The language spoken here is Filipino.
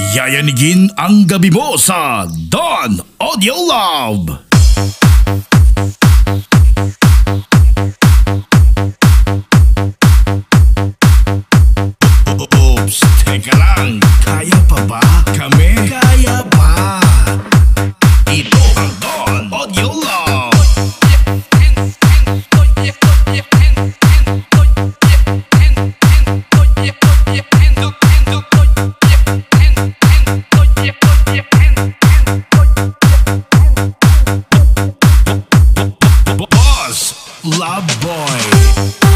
Yayanigin ang gabi mo sa Don Audio Love. boy.